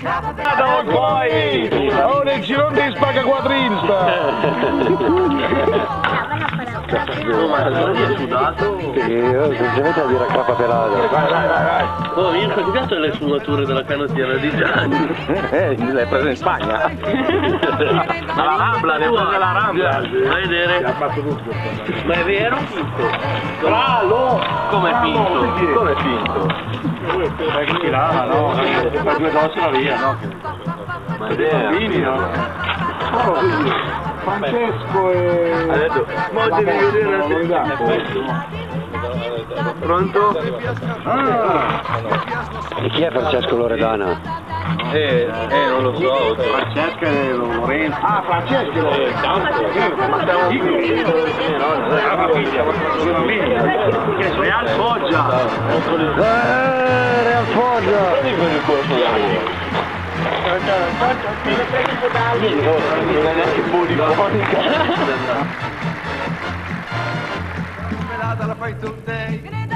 Da poi! Oh, nel girone di spacca quadrista! Oh, ma non è sudato? Sì, io semplicemente a dire a crapa pelata. Vai, vai, vai, vai! Oh, io ho cambiato le sfumature della canottiera di Gianni. Eh, l'hai preso in Spagna? La Rambla, ne ho presa la Rambla. Vai a vedere. Ha fatto tutto. Ma è vero? Bravo! Come finto? Come finto? Ma che tirava, no? Per due dosi va via, no? Ma è vero. Bambini, no? Francesco e... Ha detto, ma devi vedere la Pronto? E chi è Francesco Loredana? Eh, eh, non lo so. Francesca e Lorenzo. Ah, Francesco e Lorenzo. Ma stiamo Real Foggia. Pelata la fai tu, day.